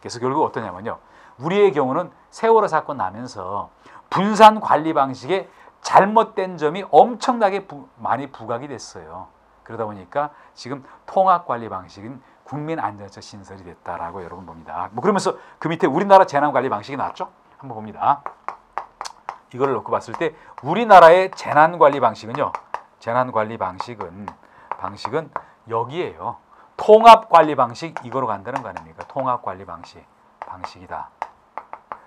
그래서 결국 어떠냐면요. 우리의 경우는 세월호 사건 나면서 분산 관리 방식에 잘못된 점이 엄청나게 부, 많이 부각이 됐어요. 그러다 보니까 지금 통합 관리 방식은 국민 안전처 신설이 됐다라고 여러분 봅니다. 뭐 그러면서 그 밑에 우리나라 재난 관리 방식이 나왔죠? 한번 봅니다. 이걸 놓고 봤을 때 우리나라의 재난 관리 방식은요. 재난 관리 방식은 방식은 여기에요. 통합 관리 방식 이거로 간다는 거 아닙니까? 통합 관리 방식 방식이다.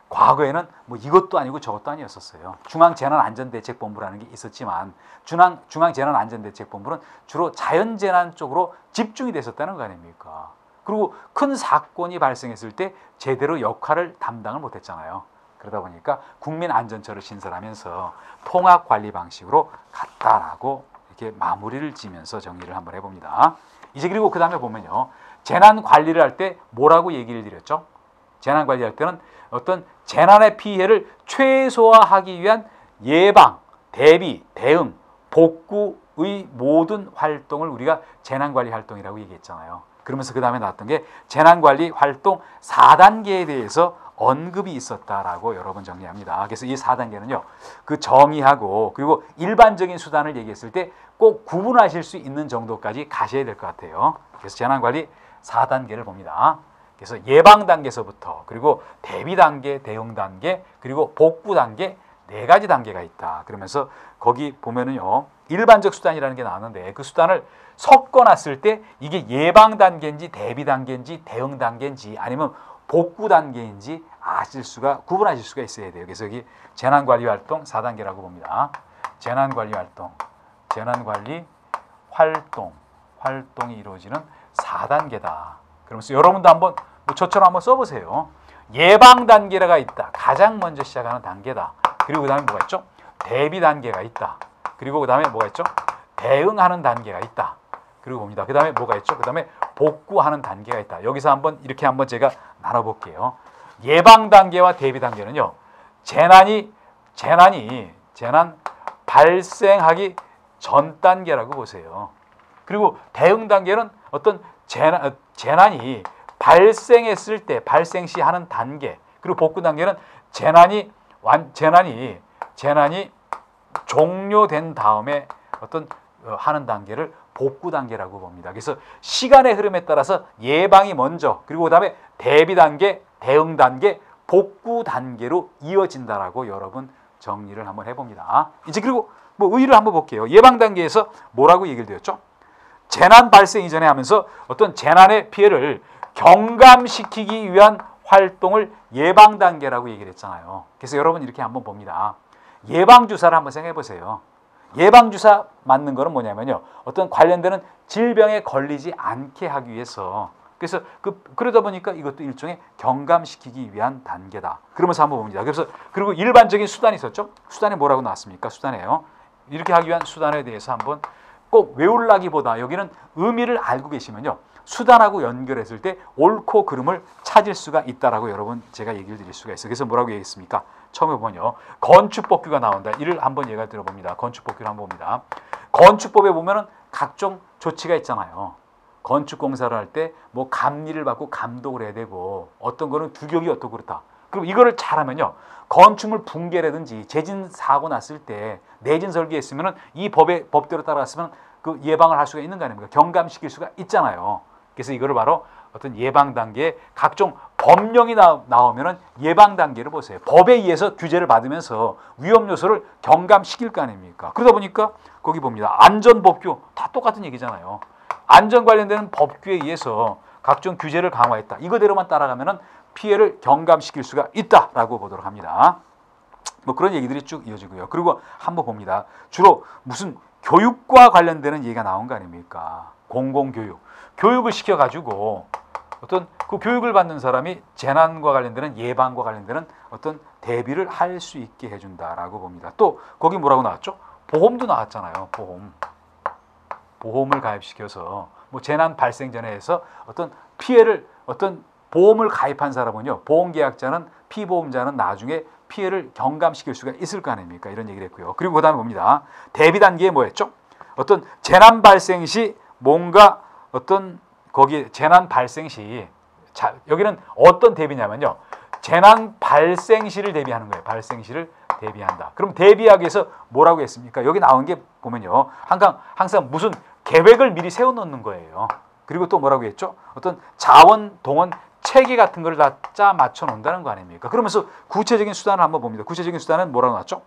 과거에는 뭐 이것도 아니고 저것도 아니었었어요. 중앙재난안전대책본부라는 게 있었지만 중앙 중앙재난안전대책본부는 주로 자연재난 쪽으로 집중이 됐었다는 거 아닙니까? 그리고 큰 사건이 발생했을 때 제대로 역할을 담당을 못했잖아요. 그러다 보니까 국민안전처를 신설하면서 통합 관리 방식으로 갔다라고 이렇게 마무리를 지면서 정리를 한번 해봅니다. 이제 그리고 그 다음에 보면요. 재난 관리를 할 때 뭐라고 얘기를 드렸죠? 재난 관리할 때는 어떤 재난의 피해를 최소화하기 위한 예방, 대비, 대응, 복구의 모든 활동을 우리가 재난 관리 활동이라고 얘기했잖아요. 그러면서 그 다음에 나왔던 게 재난 관리 활동 4단계에 대해서 언급이 있었다라고 여러 번 정리합니다. 그래서 이 4단계는요, 그 정의하고 그리고 일반적인 수단을 얘기했을 때 꼭 구분하실 수 있는 정도까지 가셔야 될 것 같아요. 그래서 재난관리 4단계를 봅니다. 그래서 예방 단계에서부터 그리고 대비 단계, 대응 단계, 그리고 복구 단계 네 가지 단계가 있다. 그러면서 거기 보면은요. 일반적 수단이라는 게 나왔는데 그 수단을 섞어 놨을 때 이게 예방 단계인지 대비 단계인지 대응 단계인지 아니면 복구 단계인지 아실 수가 구분하실 수가 있어야 돼요. 그래서 여기 재난 관리 활동 4단계라고 봅니다. 재난 관리 활동. 재난 관리 활동. 활동이 이루어지는 4단계다. 그러면서 여러분도 한번 뭐 저처럼 한번 써보세요. 예방 단계가 있다. 가장 먼저 시작하는 단계다. 그리고 그 다음에 뭐가 있죠? 대비 단계가 있다. 그리고 그 다음에 뭐가 있죠? 대응하는 단계가 있다. 그리고 봅니다. 그 다음에 뭐가 있죠? 그 다음에 복구하는 단계가 있다. 여기서 한번 이렇게 한번 제가 나눠볼게요. 예방 단계와 대비 단계는요. 재난이 재난이 재난 발생하기 전 단계라고 보세요. 그리고 대응 단계는 어떤 재난, 재난이 발생했을 때 발생 시 하는 단계 그리고 복구 단계는 재난이 완 재난이 재난이 종료된 다음에 어떤 어, 하는 단계를 복구 단계라고 봅니다. 그래서 시간의 흐름에 따라서 예방이 먼저 그리고 그다음에 대비 단계, 대응 단계, 복구 단계로 이어진다라고 여러분 정리를 한번 해봅니다. 이제 그리고 뭐 의의를 한번 볼게요. 예방 단계에서 뭐라고 얘기를 드렸죠? 재난 발생 이전에 하면서 어떤 재난의 피해를 경감시키기 위한 활동을 예방 단계라고 얘기를 했잖아요. 그래서 여러분 이렇게 한번 봅니다. 예방 주사를 한번 생각해 보세요. 예방 주사 맞는 거는 뭐냐면요. 어떤 관련되는 질병에 걸리지 않게 하기 위해서 그래서 그 그러다 보니까 이것도 일종의 경감시키기 위한 단계다. 그러면서 한번 봅니다. 그래서 그리고 일반적인 수단이 있었죠. 수단이 뭐라고 나왔습니까? 수단이에요. 이렇게 하기 위한 수단에 대해서 한번 꼭 외울라기보다 여기는 의미를 알고 계시면요. 수단하고 연결했을 때 옳고 그름을 찾을 수가 있다라고 여러분 제가 얘기를 드릴 수가 있어요. 그래서 뭐라고 얘기했습니까? 처음에 보면요. 건축법규가 나온다. 이를 한번 예가 들어봅니다. 건축법규를 한번 봅니다. 건축법에 보면은 각종 조치가 있잖아요. 건축 공사를 할 때 뭐 감리를 받고 감독을 해야 되고 어떤 거는 규격이 어떻고 그렇다. 그럼 이거를 잘하면요. 건축물 붕괴라든지 재진 사고 났을 때 내진 설계했으면은 이 법의 법대로 따라갔으면 그 예방을 할 수가 있는 거 아닙니까? 경감시킬 수가 있잖아요. 그래서 이거를 바로 어떤 예방 단계에 각종 법령이 나, 나오면은 예방 단계를 보세요. 법에 의해서 규제를 받으면서 위험 요소를 경감시킬 거 아닙니까? 그러다 보니까 거기 봅니다. 안전 법규 다 똑같은 얘기잖아요. 안전 관련되는 법규에 의해서 각종 규제를 강화했다. 이거대로만 따라가면은 피해를 경감시킬 수가 있다라고 보도록 합니다. 뭐 그런 얘기들이 쭉 이어지고요. 그리고 한번 봅니다. 주로 무슨 교육과 관련되는 얘기가 나온 거 아닙니까? 공공교육. 교육을 시켜가지고 어떤 그 교육을 받는 사람이 재난과 관련되는 예방과 관련되는 어떤 대비를 할 수 있게 해준다라고 봅니다. 또 거기 뭐라고 나왔죠? 보험도 나왔잖아요. 보험. 보험을 가입시켜서 뭐 재난 발생 전에 해서 어떤 피해를 어떤 보험을 가입한 사람은요. 보험계약자는 피보험자는 나중에 피해를 경감시킬 수가 있을 거 아닙니까? 이런 얘기를 했고요. 그리고 그 다음에 봅니다. 대비 단계에 뭐였죠? 어떤 재난 발생 시 뭔가 어떤 거기 재난 발생 시 자, 여기는 어떤 대비냐면요. 재난 발생 시를 대비하는 거예요. 발생 시를 대비한다. 그럼 대비하기 위해서 뭐라고 했습니까? 여기 나온 게 보면요. 항상 항상 무슨 계획을 미리 세워 놓는 거예요. 그리고 또 뭐라고 했죠? 어떤 자원 동원 체계 같은 걸 다 짜 맞춰 놓는다는 거 아닙니까? 그러면서 구체적인 수단을 한번 봅니다. 구체적인 수단은 뭐라고 나왔죠?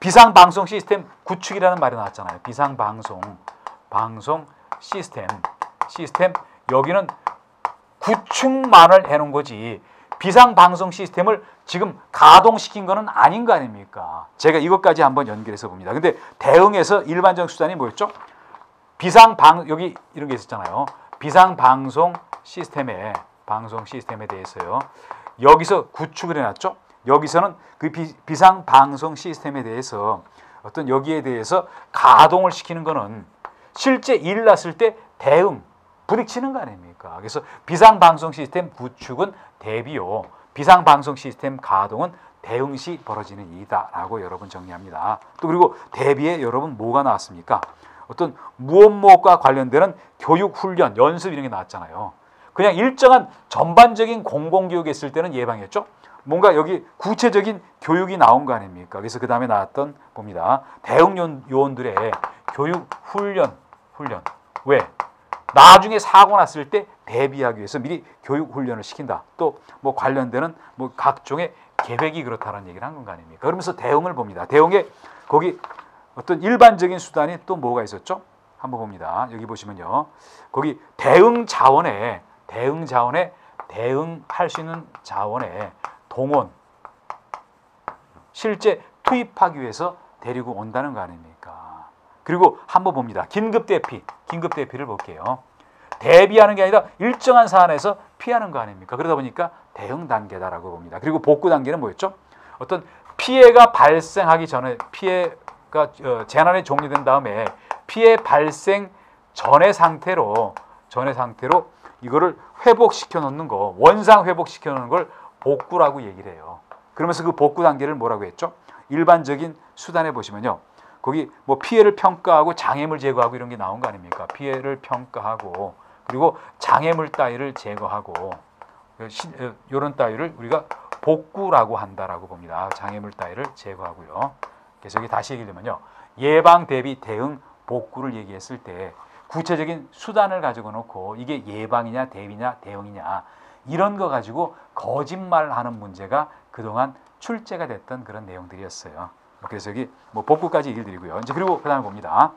비상 방송 시스템 구축이라는 말이 나왔잖아요. 비상 방송 방송 시스템 시스템 여기는 구축만을 해 놓은 거지 비상 방송 시스템을 지금 가동시킨 거는 아닌 거 아닙니까? 제가 이것까지 한번 연결해서 봅니다. 근데 대응에서 일반적 수단이 뭐였죠? 비상 방 여기 이런 게 있었잖아요. 비상 방송 시스템에 방송 시스템에 대해서요. 여기서 구축을 해놨죠. 여기서는 그 비, 비상 방송 시스템에 대해서 어떤 여기에 대해서 가동을 시키는 거는 실제 일 났을 때 대응 부딪히는 거 아닙니까? 그래서 비상 방송 시스템 구축은 대비요. 비상 방송 시스템 가동은 대응 시 벌어지는 일이다라고 여러분 정리합니다. 또 그리고 대비에 여러분 뭐가 나왔습니까? 어떤 무엇 무엇과 관련되는 교육 훈련, 연습 이런 게 나왔잖아요. 그냥 일정한 전반적인 공공교육에 있을 때는 예방이었죠. 뭔가 여기 구체적인 교육이 나온 거 아닙니까? 그래서 그 다음에 나왔던 봅니다. 대응 요원들의 교육 훈련, 훈련. 왜? 나중에 사고 났을 때 대비하기 위해서 미리 교육 훈련을 시킨다. 또 뭐 관련되는 뭐 각종의 계획이 그렇다는 얘기를 한거 아닙니까? 그러면서 대응을 봅니다. 대응에 거기 어떤 일반적인 수단이 또 뭐가 있었죠? 한번 봅니다. 여기 보시면요. 거기 대응 자원에 대응 자원에 대응할 수 있는 자원에 동원 실제 투입하기 위해서 데리고 온다는 거 아닙니까? 그리고 한번 봅니다. 긴급 대피, 긴급 대피를 볼게요. 대비하는 게 아니라 일정한 사안에서 피하는 거 아닙니까? 그러다 보니까 대응 단계다라고 봅니다. 그리고 복구 단계는 뭐였죠? 어떤 피해가 발생하기 전에 피해가 어, 재난이 종료된 다음에 피해 발생 전의 상태로 전의 상태로 이거를 회복시켜 놓는 거, 원상 회복시켜 놓는 걸 복구라고 얘기를 해요. 그러면서 그 복구 단계를 뭐라고 했죠? 일반적인 수단에 보시면요. 거기 뭐 피해를 평가하고 장애물 제거하고 이런 게 나온 거 아닙니까? 피해를 평가하고 그리고 장애물 따위를 제거하고 이런 어, 따위를 우리가 복구라고 한다라고 봅니다. 장애물 따위를 제거하고요. 그래서 여기 다시 얘기 들면요. 예방 대비 대응 복구를 얘기했을 때 구체적인 수단을 가지고 놓고 이게 예방이냐 대비냐 대응이냐 이런 거 가지고 거짓말하는 문제가 그동안 출제가 됐던 그런 내용들이었어요. 그래서 여기 뭐 복구까지 얘기를 드리고요. 이제 그리고 그다음에 봅니다.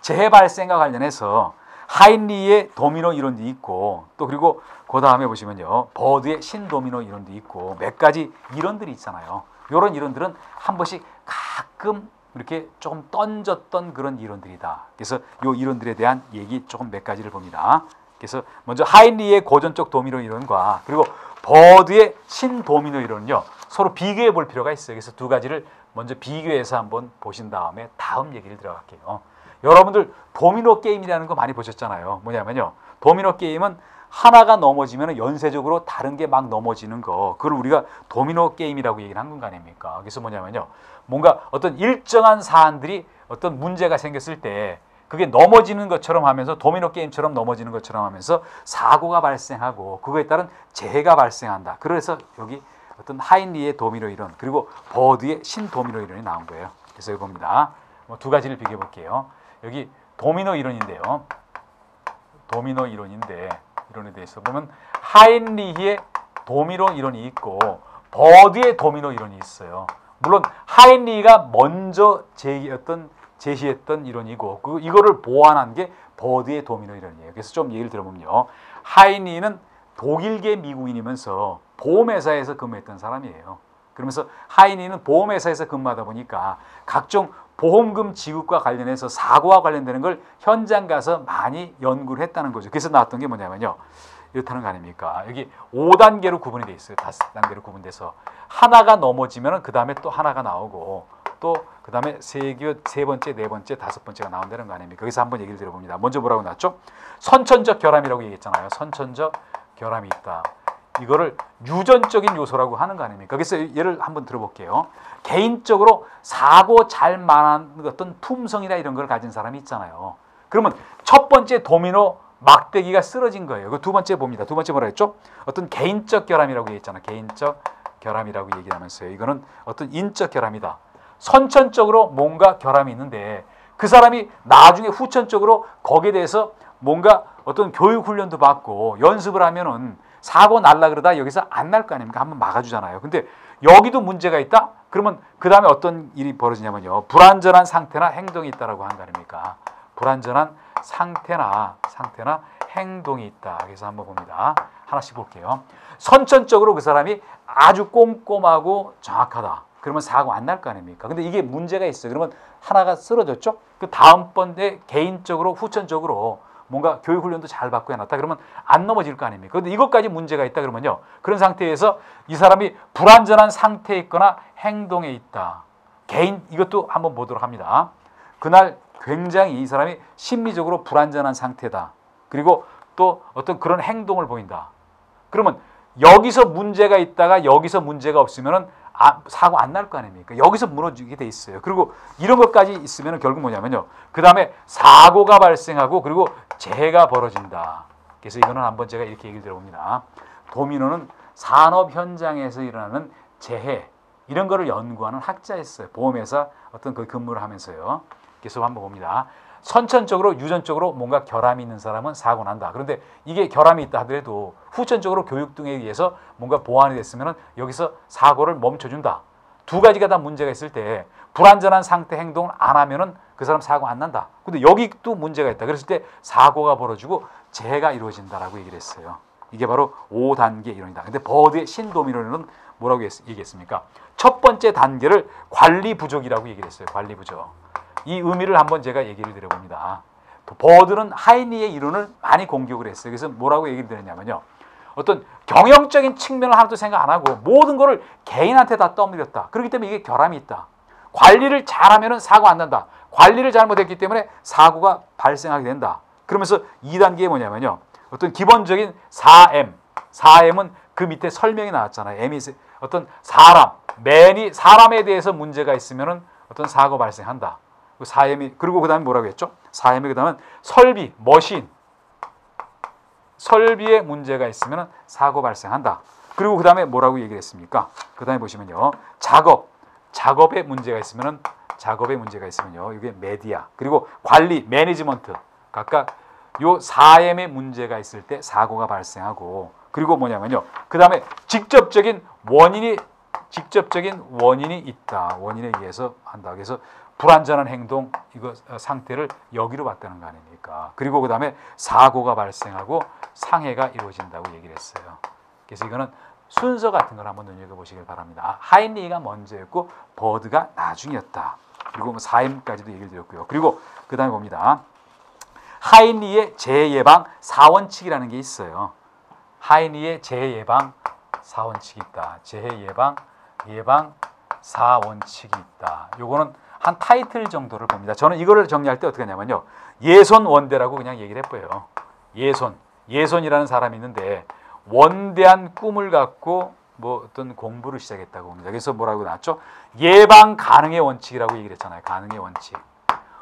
재해 발생과 관련해서 하인리의 도미노 이론도 있고 또 그리고 그 다음에 보시면요 버드의 신도미노 이론도 있고 몇 가지 이론들이 있잖아요. 이런 이론들은 한 번씩 가끔 이렇게 조금 던졌던 그런 이론들이다. 그래서 이 이론들에 대한 얘기 조금 몇 가지를 봅니다. 그래서 먼저 하인리의 고전적 도미노 이론과 그리고 버드의 신도미노 이론은요 서로 비교해 볼 필요가 있어요. 그래서 두 가지를 먼저 비교해서 한번 보신 다음에 다음 얘기를 들어갈게요. 여러분들 도미노 게임이라는 거 많이 보셨잖아요. 뭐냐면요 도미노 게임은 하나가 넘어지면 연쇄적으로 다른 게 막 넘어지는 거 그걸 우리가 도미노 게임이라고 얘기를 한거 아닙니까? 그래서 뭐냐면요 뭔가 어떤 일정한 사안들이 어떤 문제가 생겼을 때 그게 넘어지는 것처럼 하면서 도미노 게임처럼 넘어지는 것처럼 하면서 사고가 발생하고 그거에 따른 재해가 발생한다. 그래서 여기 어떤 하인리히의 도미노 이론 그리고 버드의 신도미노 이론이 나온 거예요. 그래서 이겁니다. 뭐 두 가지를 비교해 볼게요. 여기 도미노 이론인데요. 도미노 이론인데 이론에 대해서 보면 하인리히의 도미노 이론이 있고 버드의 도미노 이론이 있어요. 물론 하인리가 먼저 제기했던 제시했던 이론이고 그 이거를 보완한 게 버드의 도미노 이론이에요. 그래서 좀 얘기를 들어보면요. 하인리는 독일계 미국인이면서 보험회사에서 근무했던 사람이에요. 그러면서 하인리는 보험회사에서 근무하다 보니까 각종 보험금 지급과 관련해서 사고와 관련되는 걸 현장 가서 많이 연구를 했다는 거죠. 그래서 나왔던 게 뭐냐면요. 이렇다는 거 아닙니까? 여기 5단계로 구분이 돼 있어요. 다섯 단계로 구분돼서 하나가 넘어지면 그 다음에 또 하나가 나오고 또 그 다음에 세, 세 번째, 네 번째, 다섯 번째가 나온다는 거 아닙니까? 여기서 한번 얘기를 들어봅니다. 먼저 뭐라고 나왔죠? 선천적 결함이라고 얘기했잖아요. 선천적 결함이 있다. 이거를 유전적인 요소라고 하는 거 아닙니까? 그래서 예를 한번 들어볼게요. 개인적으로 사고 잘 만한 어떤 품성이나 이런 걸 가진 사람이 있잖아요. 그러면 첫 번째 도미노 막대기가 쓰러진 거예요. 그 두 번째 봅니다. 두 번째 뭐라 했죠? 어떤 개인적 결함이라고 얘기했잖아. 개인적 결함이라고 얘기를 하면서요. 이거는 어떤 인적 결함이다. 선천적으로 뭔가 결함이 있는데 그 사람이 나중에 후천적으로 거기에 대해서 뭔가 어떤 교육 훈련도 받고 연습을 하면은 사고 날라 그러다 여기서 안 날 거 아닙니까? 한번 막아주잖아요. 근데 여기도 문제가 있다? 그러면 그 다음에 어떤 일이 벌어지냐면요. 불안전한 상태나 행동이 있다라고 한거 아닙니까? 불안전한 상태나 상태나 행동이 있다. 그래서 한번 봅니다. 하나씩 볼게요. 선천적으로 그 사람이 아주 꼼꼼하고 정확하다. 그러면 사고 안 날 거 아닙니까? 근데 이게 문제가 있어요. 그러면 하나가 쓰러졌죠? 그 다음번에 개인적으로 후천적으로 뭔가 교육 훈련도 잘 받고 해놨다 그러면 안 넘어질 거 아닙니까? 근데 이것까지 문제가 있다 그러면요. 그런 상태에서 이 사람이 불안전한 상태에 있거나 행동에 있다. 개인 이것도 한번 보도록 합니다. 그날 굉장히 이 사람이 심리적으로 불안전한 상태다. 그리고 또 어떤 그런 행동을 보인다. 그러면 여기서 문제가 있다가 여기서 문제가 없으면은 아, 사고 안 날 거 아닙니까? 여기서 무너지게 돼 있어요. 그리고 이런 것까지 있으면 결국 뭐냐면요. 그 다음에 사고가 발생하고 그리고 재해가 벌어진다. 그래서 이거는 한번 제가 이렇게 얘기를 들어봅니다. 도미노는 산업 현장에서 일어나는 재해 이런 거를 연구하는 학자였어요. 보험회사 어떤 그 근무를 하면서요. 계속 한번 봅니다. 선천적으로 유전적으로 뭔가 결함이 있는 사람은 사고 난다. 그런데 이게 결함이 있다 하더라도 후천적으로 교육 등에 의해서 뭔가 보완이 됐으면 여기서 사고를 멈춰준다. 두 가지가 다 문제가 있을 때 불안전한 상태 행동을 안 하면은 그 사람 사고 안 난다. 근데 여기 또 문제가 있다. 그랬을 때 사고가 벌어지고 재해가 이루어진다라고 얘기를 했어요. 이게 바로 5단계 이론이다. 근데 버드의 신도미노는 뭐라고 얘기했습니까? 첫 번째 단계를 관리 부족이라고 얘기를 했어요. 관리 부족. 이 의미를 한번 제가 얘기를 드려봅니다. 버드는 하이니의 이론을 많이 공격을 했어요. 그래서 뭐라고 얘기를 드렸냐면요. 어떤 경영적인 측면을 하나도 생각 안 하고 모든 것을 개인한테 다 떠밀었다. 그렇기 때문에 이게 결함이 있다. 관리를 잘하면 사고 안 난다. 관리를 잘못했기 때문에 사고가 발생하게 된다. 그러면서 2단계에 뭐냐면요. 어떤 기본적인 4M. 4M은 그 밑에 설명이 나왔잖아요. M이 어떤 사람, 맨이 사람에 대해서 문제가 있으면 어떤 사고 발생한다. 그 사엠이 그리고 그다음에 뭐라고 했죠? 사엠이 그다음은 설비, 머신 설비에 문제가 있으면 사고 발생한다. 그리고 그다음에 뭐라고 얘기를 했습니까? 그다음에 보시면요. 작업, 작업에 문제가 있으면 작업에 문제가 있으면요. 이게 메디아. 그리고 관리, 매니지먼트. 각각 요 4M의 문제가 있을 때 사고가 발생하고 그리고 뭐냐면요. 그다음에 직접적인 원인이 직접적인 원인이 있다. 원인에 의해서 한다. 그래서 불안전한 행동 이거 어, 상태를 여기로 봤다는 거 아닙니까? 그리고 그 다음에 사고가 발생하고 상해가 이루어진다고 얘기를 했어요. 그래서 이거는 순서 같은 걸 한번 눈여겨 보시길 바랍니다. 하인리가 먼저였고 버드가 나중이었다. 그리고 뭐 사임까지도 얘기를 드렸고요. 그리고 그 다음에 봅니다. 하인리의 재예방 사원칙이라는 게 있어요. 하인리의 재예방 사원칙이 있다. 재예방 예방 사원칙이 있다. 요거는 한 타이틀 정도를 봅니다. 저는 이거를 정리할 때 어떻게 하냐면요. 예손 원대라고 그냥 얘기를 해보여요. 예손. 예손이라는 사람이 있는데 원대한 꿈을 갖고 뭐 어떤 공부를 시작했다고 봅니다. 그래서 뭐라고 나왔죠? 예방 가능의 원칙이라고 얘기를 했잖아요. 가능의 원칙.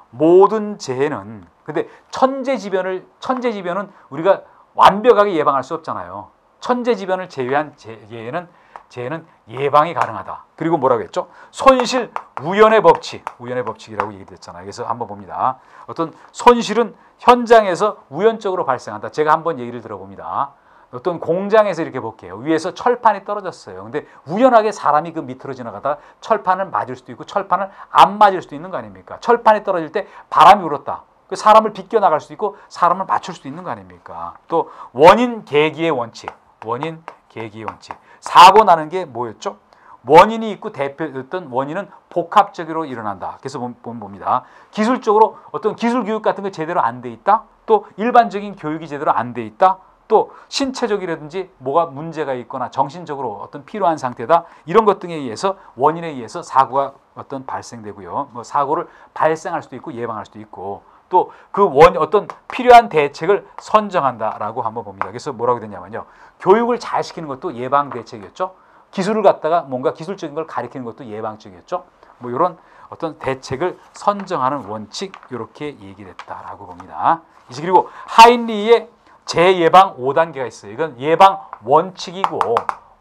모든 재해는 근데 천재지변을 천재지변은 우리가 완벽하게 예방할 수 없잖아요. 천재지변을 제외한 재해는 재해는 예방이 가능하다. 그리고 뭐라고 했죠? 손실 우연의 법칙, 우연의 법칙이라고 얘기했잖아요. 그래서 한번 봅니다. 어떤 손실은 현장에서 우연적으로 발생한다. 제가 한번 얘기를 들어봅니다. 어떤 공장에서 이렇게 볼게요. 위에서 철판이 떨어졌어요. 근데 우연하게 사람이 그 밑으로 지나가다 철판을 맞을 수도 있고 철판을 안 맞을 수도 있는 거 아닙니까? 철판이 떨어질 때 바람이 불었다. 그 사람을 비껴 나갈 수도 있고 사람을 맞출 수도 있는 거 아닙니까? 또 원인 계기의 원칙, 원인 계기의 원칙. 사고 나는 게 뭐였죠? 원인이 있고 대표였던 원인은 복합적으로 일어난다. 그래서 보면 봅니다. 기술적으로 어떤 기술 교육 같은 거 제대로 안 돼 있다. 또 일반적인 교육이 제대로 안 돼 있다. 또 신체적이라든지 뭐가 문제가 있거나 정신적으로 어떤 필요한 상태다 이런 것 등에 의해서 원인에 의해서 사고가 어떤 발생되고요. 뭐 사고를 발생할 수도 있고 예방할 수도 있고 또 그 원 어떤 필요한 대책을 선정한다라고 한번 봅니다. 그래서 뭐라고 되냐면요. 교육을 잘 시키는 것도 예방 대책이었죠. 기술을 갖다가 뭔가 기술적인 걸 가리키는 것도 예방적이었죠. 뭐 이런 어떤 대책을 선정하는 원칙 이렇게 얘기를 했다라고 봅니다. 이제 그리고 하인리의 재예방 5단계가 있어요. 이건 예방 원칙이고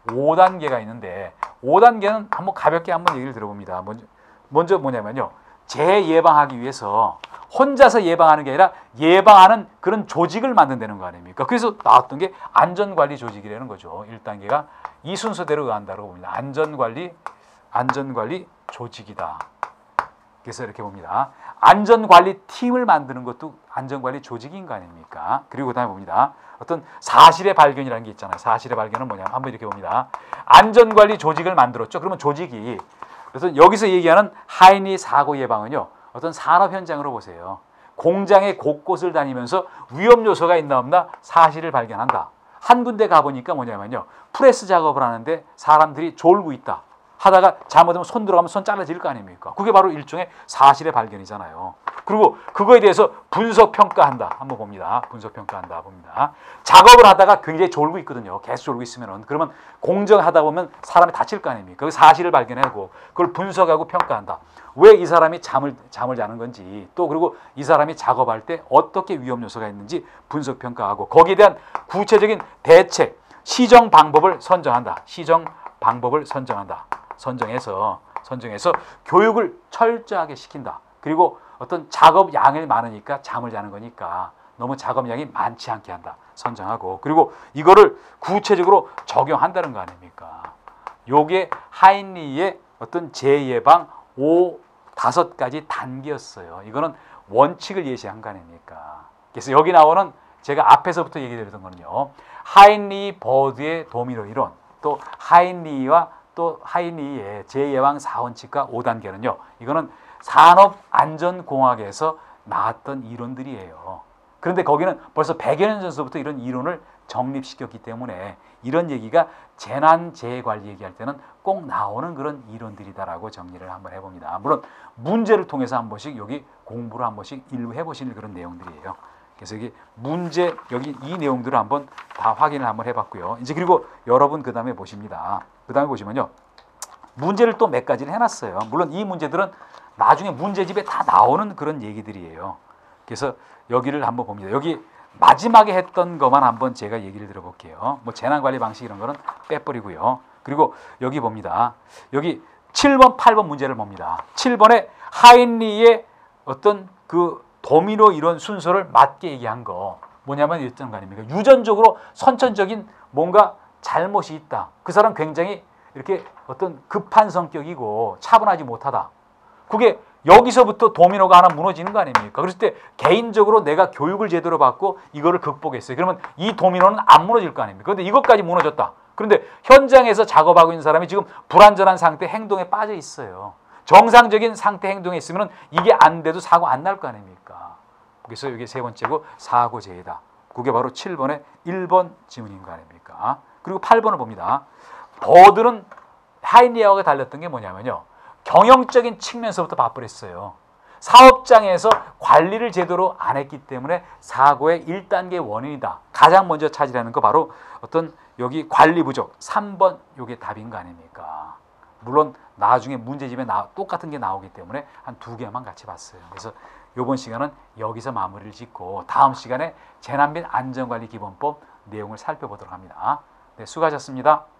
5단계가 있는데 5단계는 한번 가볍게 한번 얘기를 들어봅니다. 먼저, 먼저 뭐냐면요. 재예방하기 위해서 혼자서 예방하는 게 아니라 예방하는 그런 조직을 만든다는 거 아닙니까? 그래서 나왔던 게 안전관리 조직이라는 거죠. 1단계가 이 순서대로 의한다고 봅니다. 안전관리, 안전관리 조직이다. 그래서 이렇게 봅니다. 안전관리 팀을 만드는 것도 안전관리 조직인 거 아닙니까? 그리고 그다음에 봅니다. 어떤 사실의 발견이라는 게 있잖아요. 사실의 발견은 뭐냐? 한번 이렇게 봅니다. 안전관리 조직을 만들었죠. 그러면 조직이 그래서 여기서 얘기하는 하인리 사고 예방은요. 어떤 산업 현장으로 보세요. 공장의 곳곳을 다니면서 위험 요소가 있나 없나 사실을 발견한다. 한 군데 가보니까 뭐냐면요. 프레스 작업을 하는데 사람들이 졸고 있다. 하다가 잘못하면 손 들어가면 손 잘라질 거 아닙니까? 그게 바로 일종의 사실의 발견이잖아요. 그리고 그거에 대해서 분석 평가한다. 한번 봅니다. 분석 평가한다 봅니다. 작업을 하다가 굉장히 졸고 있거든요. 계속 졸고 있으면은 그러면 공정하다 보면 사람이 다칠 거 아닙니까? 그 사실을 발견하고 그걸 분석하고 평가한다. 왜 이 사람이 잠을 잠을 자는 건지 또 그리고 이 사람이 작업할 때 어떻게 위험 요소가 있는지 분석 평가하고 거기에 대한 구체적인 대책, 시정 방법을 선정한다. 시정 방법을 선정한다. 선정해서 선정해서 교육을 철저하게 시킨다. 그리고 어떤 작업 양이 많으니까 잠을 자는 거니까 너무 작업 양이 많지 않게 한다. 선정하고 그리고 이거를 구체적으로 적용한다는 거 아닙니까? 요게 하인리의 어떤 재예방 5 다섯 가지 단계였어요. 이거는 원칙을 예시한 거 아닙니까? 그래서 여기 나오는 제가 앞에서부터 얘기 드렸던 거는요. 하인리 버드의 도미노 이론, 또 하인리와 또 하이니의 제2예방 사원칙과 5단계는요. 이거는 산업안전공학에서 나왔던 이론들이에요. 그런데 거기는 벌써 100여 년 전부터 이런 이론을 정립시켰기 때문에 이런 얘기가 재난 재해관리 얘기할 때는 꼭 나오는 그런 이론들이다라고 정리를 한번 해봅니다. 물론 문제를 통해서 한 번씩 여기 공부를 한 번씩 일부 해 보시는 그런 내용들이에요. 그래서 이게 문제 여기 이 내용들을 한번 다 확인을 한번 해봤고요. 이제 그리고 여러분 그 다음에 보십니다. 그 다음에 보시면요. 문제를 또 몇 가지를 해놨어요. 물론 이 문제들은 나중에 문제집에 다 나오는 그런 얘기들이에요. 그래서 여기를 한번 봅니다. 여기 마지막에 했던 것만 한번 제가 얘기를 들어볼게요. 뭐 재난관리 방식 이런 거는 빼버리고요. 그리고 여기 봅니다. 여기 7번, 8번 문제를 봅니다. 7번에 하인리의 어떤 그 도미노 이런 순서를 맞게 얘기한 거 뭐냐면 이랬던 거 아닙니까? 유전적으로 선천적인 뭔가 잘못이 있다. 그 사람 굉장히 이렇게 어떤 급한 성격이고 차분하지 못하다. 그게 여기서부터 도미노가 하나 무너지는 거 아닙니까? 그랬을 때 개인적으로 내가 교육을 제대로 받고 이거를 극복했어요. 그러면 이 도미노는 안 무너질 거 아닙니까? 근데 이것까지 무너졌다. 그런데 현장에서 작업하고 있는 사람이 지금 불안전한 상태 행동에 빠져 있어요. 정상적인 상태 행동에 있으면 이게 안 돼도 사고 안 날 거 아닙니까? 그래서 이게 세 번째고 사고제이다. 그게 바로 7번의 1번 지문인 거 아닙니까? 그리고 8번을 봅니다. 버들은 하이니아가 달렸던 게 뭐냐면요. 경영적인 측면에서부터 바쁘랬어요. 사업장에서 관리를 제대로 안 했기 때문에 사고의 1단계 원인이다. 가장 먼저 찾으라는 거 바로 어떤 여기 관리 부족 3번 요게 답인 거 아닙니까? 물론 나중에 문제집에 나, 똑같은 게 나오기 때문에 한 두 개만 같이 봤어요. 그래서 이번 시간은 여기서 마무리를 짓고 다음 시간에 재난 및 안전관리 기본법 내용을 살펴보도록 합니다. 네, 수고하셨습니다.